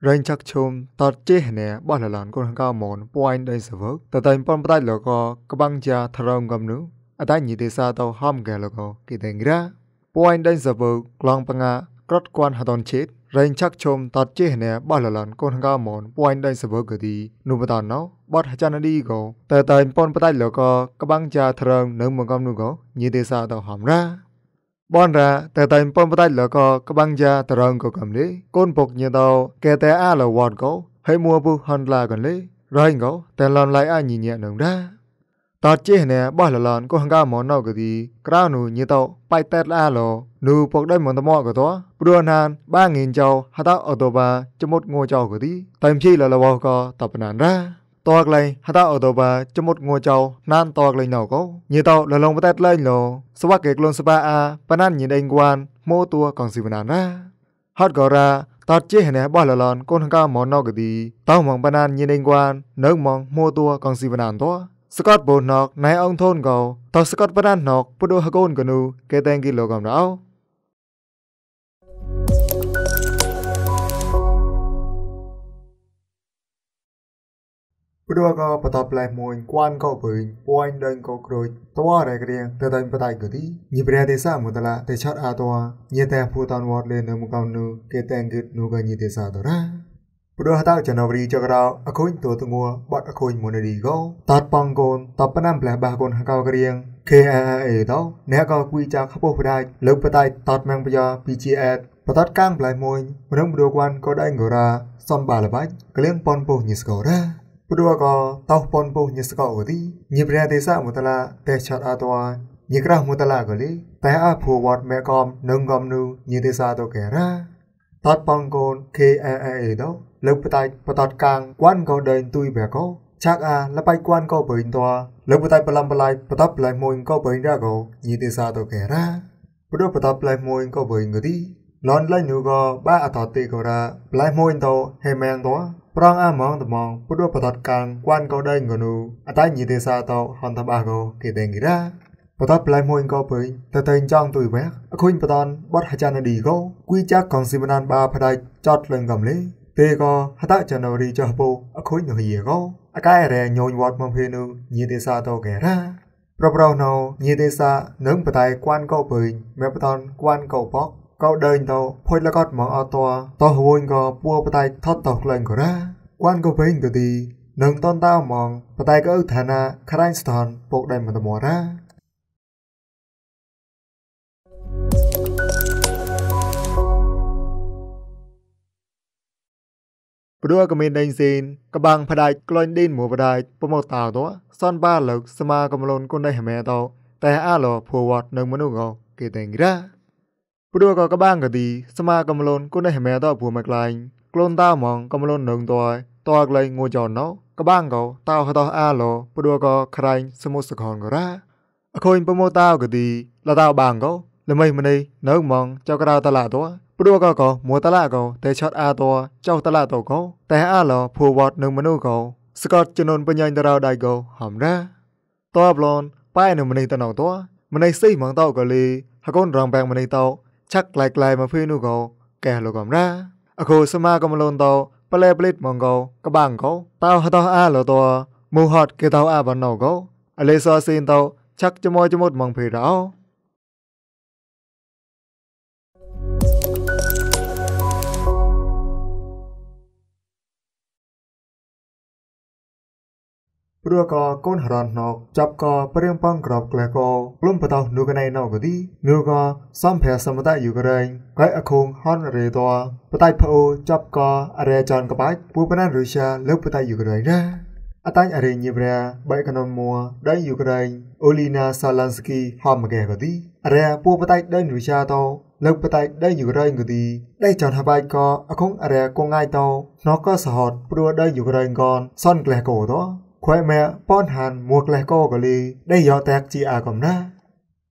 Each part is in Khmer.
rên chắc chôm tọt chế hẹn nè bỏ là lần con cao mòn bỏ anh đây sở vớt tờ tên bọn bắt lỡ có các băng cha thà rông gầm nữ ở tại nhị tế xa tàu hòm gà lỡ có kỳ tên ra bỏ anh đây sở vớt lòng bằng ngà crót quan hà tòn chết rên chắc chôm tọt chế hẹn nè bỏ là lần con cao mòn bỏ anh đây sở vớt gửi đi nụ bà tàn nó bọt hà chan đi gồ tờ tên bọn bắt lỡ có các băng cha thà rông nâng mong gầm nữ gồ nhị tế xa tàu hòm ra ហចានឌីកោតតែប៉ុនបដៃលកកបាំងជាថរងនៅមកកំនុកោញីទេសាតោហំរ៉ាបនរ៉ាតែតែពំបដៃលកកបាំងជាតរងកកំលេកូនពុកញដោកែតែអាលវ៉តកោហើយមួបុហនឡាកលេរ៉ៃកោតែលនឡៃអញញញនឹងដាតតចេណែបោះលលនកោហងកមណកទីក្រៅនុញតោបៃតែឡាឡនូពុកដៃមន្តមកតោព្រោះណានបាងិនចោហតអតបាចមុតងោចោកទីតែមភីលលវកតបណានរ៉ា តកលេងហតអូតូបាចមុតងួចោណានតកលេងណូកោញីតោលលងបតេតលេងលោសវកេក្លូនសបាអាបណានញីដេងគួនម៉ូតួកងស៊ីវណាណាហតកោរាតតជិហណេបោះលលនកូនកោមណូកឌីតោមងបណានញីដេងគួននៅមងម៉ូតួកងស៊ីវណានតោស្កតបូណកណៃអងធូនកោតោស្កតបណានណកពុដូហកូនកនូកេតេងគីឡូកំរោ ព្រោះក៏បតបឡែមួយគួនក៏ពើពួយដេញក៏ក្រួយតវរែករៀងទៅតែបតៃក៏ទីញិព្រះទេសាមុតឡាតែឆាត់អាតវញិតែភូតានវត្តលេនៅមកកំនុគេតែងគិតនូកញិទេសាតរ៉ាព្រោះតើចនវរីចក្រោអខូនតតងួបាត់អខូនមុនរីកោតតបងកូនតបណាំផ្លែបាកូនហកោក្រៀង KAA តោអ្នកក៏គួយចាខពោះផ្ដាច់លើកបតៃតតម៉ាំងបយ៉ា PGS បតតកាងផ្លែមួយរំរគួនក៏ដៃងរ៉ាសំបាលបាច់ក្លៀងប៉ុនពោះញិស្កោរ៉ា ព្រោះក៏តោះប៉ុនពុញស្កោទីញិព្រះទេសមតឡាតែឆាត់អតវញិក្រះមតឡាកលីតែអភូវត្តមេកំនឹងកំនូញិទេសាតកែរ៉ាតតបងកូន KAA ដោលើកបតៃបតតកាងគួនក៏ដេញទុយបែកោឆាក់អាលបៃគួនក៏បិញតលើកបតៃបឡំបឡៃបតបប្លៃមួយក៏បិញរកោញិទេសាតកែរ៉ាព្រោះបតបប្លៃមួយក៏បិញកទីលនឡៃនូក៏បាអតតេក៏រ៉ាប្លៃមួយតហេមែងត ប្រងអាម៉ងតមងពុដបតតកាងគួនកោដៃងនូអតៃញីទេសាតោហនតបាកោគេតែងគិរាបតតប្លៃមួយកោពើតតែងចង់ទុយវែអខុញបតនបតហចានឌីកោគួយចាក់កងស៊ីមណានបាផ្ដៃចតលឹងកំលេទេកោហតចនវរីចោះពោអខុញនហីកោអកាយរែញូនវត្តមកភេនុញីទេសាតោកែរ៉ាប្រប្រណោញីទេសានឹងបតៃគួនកោពើមេបតនគួនកោបក កោដេញទៅភុយលកតមកអត់តតោះវិញក៏ពួរបតៃថត់តក្លែងក៏រ៉ាគួនក៏វិញក៏ទីនឹងតនតាម៉ងបតៃក៏ឧឋានាខ្រៃស្តនពុកដែរមិនតមរ៉ាព្រោះក៏មានដេញស៊ីនកបាំងផ្ដាច់ក្លែងឌីនមួផ្ដាច់ប្រមោតាទៅសនបាលើកសមាកំលូនគុនដៃហមែតោតែអាឡោភួវត្តនឹងមនុស្សក៏គេតែងរ៉ា ព្រោះក៏កបាងកទីស្មាកំលូនគុណឯហមេតព្រោះមកក្លែងក្លូនតាហ្មងកំលូននឹងតយតក្លែងងូចណោកបាងកោតោហតោអាឡោព្រោះក៏ក្រែងសមុសខនក៏រ៉ាអខូនប្រមោតោកទីលតោបាងកោល្មីម្នៃនៅហ្មងចៅក្រៅតឡាតោព្រោះក៏កោមួតឡាកោតែឆតអាតោចៅតឡាតោកោតែអាឡោភូវតនឹងមនុកោស្កតជនុនបញ្ញាញតរោដៃកោហំរ៉ាតបឡនប៉ែនឹងម្នៃតណោតោម្នៃសៃហ្មងតោកលីហកូនរងបែងម្នៃតោ ชักไกลๆมาพื้นนูเกาแกโลกอมราอะโคสมากมลนตอปเลปลิดมองเกากะบังเกาตาวหตออาโลตอมูฮอดเกตาวอาบันนอเกาอเลซอซีนตอชักจมอยจมดมองเพราว ព្រោះក៏កូនហរនណកចាប់ក៏ព្រៀងប៉ងក្របក្លែក៏ក្លុំបតោនូកណៃណោក៏ទីនូក៏សំភែសមតយូក្រែងកែអខងហនរេតបតៃផោចាប់ក៏អរេចានក្បាច់ពូបណានរុស្សាលើបតៃយូក្រែងណាអតាញ់អរេញីប្រាបៃកណនមួដៃយូក្រែងអូលីណាសាឡាន់ស្គីហមកែក៏ទីអរេពូបតៃដៃរុស្សាតោលើកបតៃដៃយូក្រែងក៏ទីដៃចានហបៃក៏អខងអរេកងងាយតោណកក៏សហតព្រោះដៃយូក្រែងកនសនក្លែកោតោ ខ្វែមែប៉នហានមួក្លេះកោកលីដេយោតាក់ជីអាកំណា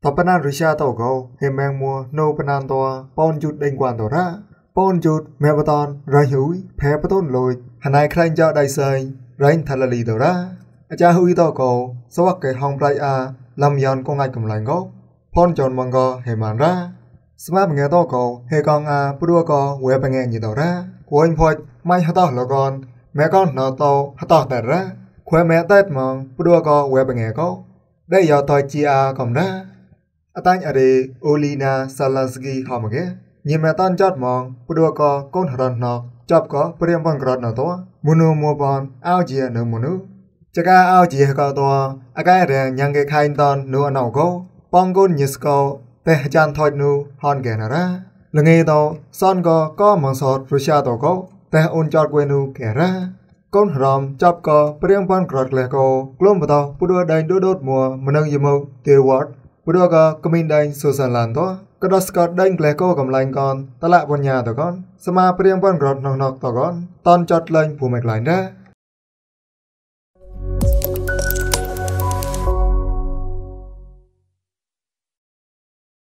តបណារុជាតោកោហេមែងមួណូបណានតោប៉នយុដដេងគួនតរ៉ាប៉នយុដមែបតនរៃហ៊ុយផែបតនលូចហណៃខ្លែងចោដៃសែងរៃថាលលីតរ៉ាអាចារហ៊ុយតោកោសវកកេហងប្រៃអាលំយ៉នកងងាយកំឡាញ់កោប៉នចនមងកោហេម៉ានរ៉ាស្មាប់ងេតោកោហេកងអាព្រោះកោវេបងេញីតរ៉ាគួយផុចម៉ៃហតោលកនមែកោណតោហតោតរ៉ា ខ្វែម៉ែតែម៉ងព្រោះក៏វែបងែក៏ដែលយកតជីអាកំដាអតាញ់អរេអូលីណាសាឡាស្គីហមកែញិមតានចតម៉ងព្រោះក៏កូនរនណកចាប់ក៏ព្រៀងបងក្រតណតោមុនុមួបងអោជានៅមុនុចកាអោជាក៏តោអកែរញ៉ាងកេខៃតននូអណោក៏បងកូនញិស្កោតែចានថយនូហនកែណារ៉ាលងេតោសនក៏ក៏មងសតរុជាតោក៏តែអូនចតគួយនូកែរ៉ា កូនរំចាប់ក៏ព្រៀងបងក្រតក្លេក៏ក្លុំបតោពុដដៃដូដូតមួម្នឹងយមកទេវត្តពុដក៏កមីនដៃសូសាឡានតោក៏ដស្កតដេញក្លេក៏កំឡាញ់កនតឡាបញ្ញាតកនសមាព្រៀងបងក្រតណោណកតកនតនចតលែងភូមិក្លែងដែរ